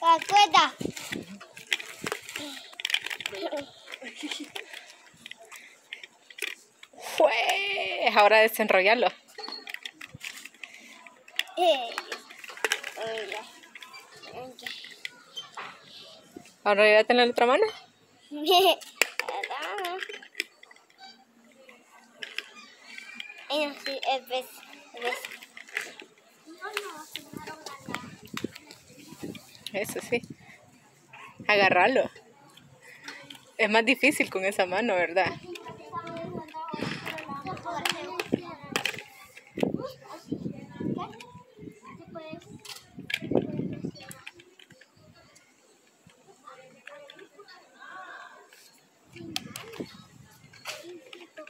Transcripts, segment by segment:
La cuerda. ¡Fue! Ahora desenrollarlo. Ahora ya tener la otra mano. Eso sí. Agarrarlo. Es más difícil con esa mano, ¿verdad?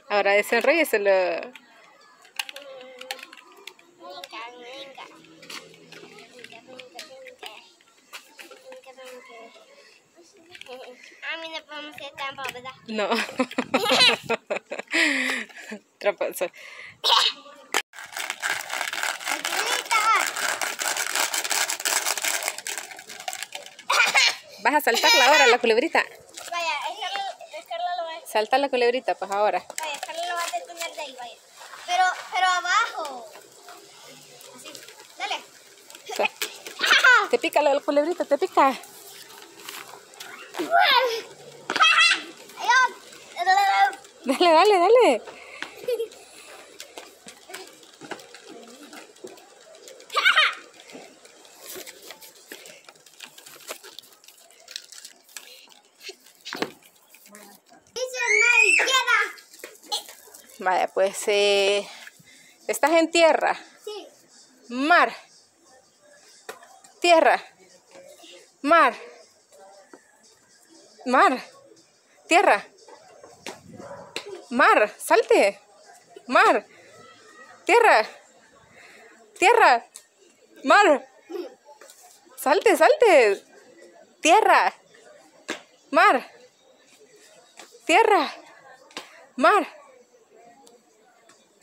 Ahora desenrolleselo. Mí no podemos hacer trampa, ¿verdad? No. Tramposo. Vas a saltarla ahora, la culebrita. Vaya, es Carla, lo va a Salta la culebrita, pues ahora. Vaya, Carla lo va a detener de ahí, vaya. Pero, pero abajo. Así. Dale. So- Te pica la culebrita, te pica. Dale, dale, dale. Vaya, pues eh, estás en tierra, Sí. mar, tierra, mar, mar, tierra, mar, salte, mar, tierra, tierra, mar, salte, salte, tierra, mar, tierra, mar.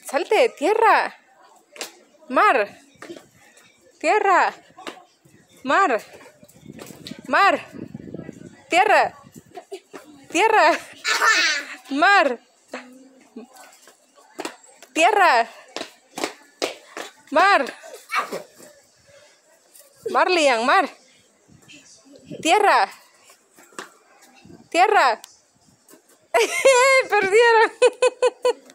Salte, tierra. Mar. Tierra. Mar. Mar. Tierra. Tierra. Mar. Tierra. Mar. Marlian, mar. Tierra. Tierra. Perdieron.